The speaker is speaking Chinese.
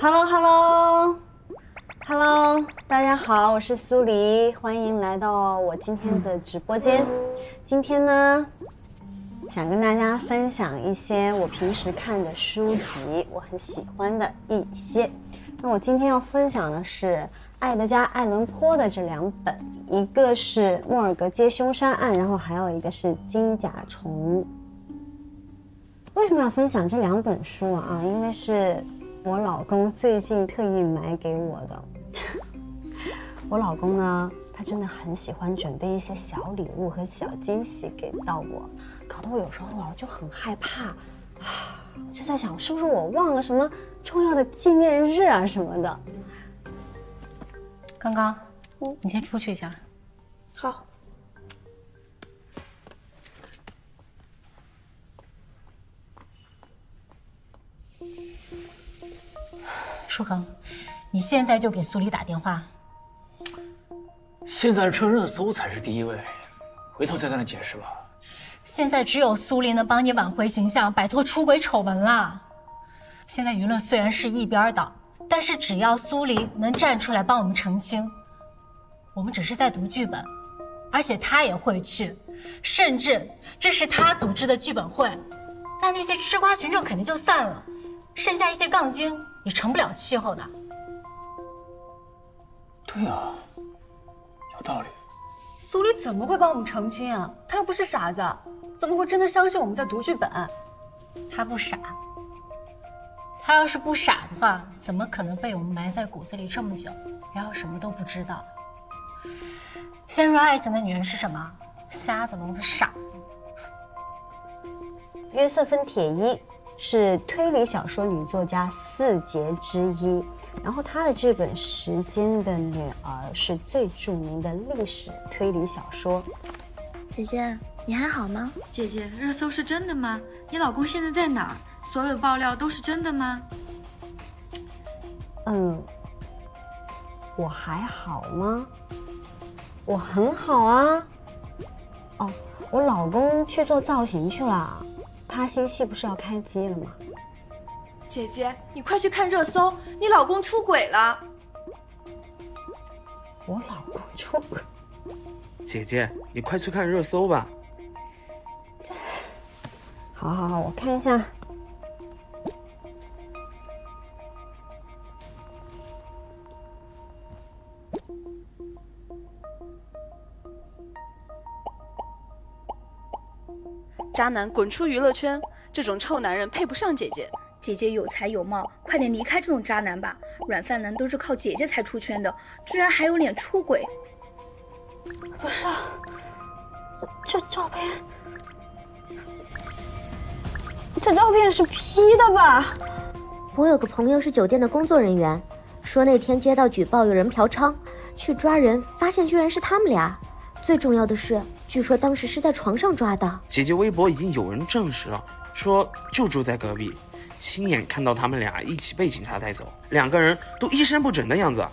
Hello Hello Hello，大家好，我是苏黎，欢迎来到我今天的直播间。今天呢，想跟大家分享一些我平时看的书籍，我很喜欢的一些。那我今天要分享的是爱德加·爱伦坡的这两本，一个是《莫尔格街凶杀案》，然后还有一个是《金甲虫》。为什么要分享这两本书啊？因为是我老公最近特意买给我的。我老公呢，他真的很喜欢准备一些小礼物和小惊喜给到我，搞得我有时候啊就很害怕啊，我就在想是不是我忘了什么重要的纪念日啊什么的。刚刚，你先出去一下。好。舒恒，你现在就给苏黎打电话。现在趁热搜才是第一位，回头再跟他解释吧。现在只有苏黎能帮你挽回形象，摆脱出轨丑闻了。现在舆论虽然是一边倒，但是只要苏黎能站出来帮我们澄清，我们只是在读剧本，而且他也会去，甚至这是他组织的剧本会，那那些吃瓜群众肯定就散了，剩下一些杠精。也成不了气候的。对啊，有道理。苏黎怎么会帮我们澄清啊？他又不是傻子，怎么会真的相信我们在读剧本？他不傻。他要是不傻的话，怎么可能被我们埋在骨子里这么久，然后什么都不知道？陷入爱情的女人是什么？瞎子、聋子、傻子。约瑟芬·铁伊。是推理小说女作家四杰之一，然后她的这本《时间的女儿》是最著名的历史推理小说。姐姐，你还好吗？姐姐，热搜是真的吗？你老公现在在哪儿？所有爆料都是真的吗？嗯，我还好吗？我很好啊。哦，我老公去做造型去了。他新戏不是要开机了吗？姐姐，你快去看热搜，你老公出轨了。我老公出轨？姐姐，你快去看热搜吧。这，好好好，我看一下。渣男滚出娱乐圈，这种臭男人配不上姐姐。姐姐有才有貌，快点离开这种渣男吧。软饭男都是靠姐姐才出圈的，居然还有脸出轨。不是，这这照片，这照片是 P 的吧？我有个朋友是酒店的工作人员，说那天接到举报有人嫖娼，去抓人，发现居然是他们俩。最重要的是。据说当时是在床上抓的。姐姐微博已经有人证实了，说就住在隔壁，亲眼看到他们俩一起被警察带走，两个人都衣衫不整的样子。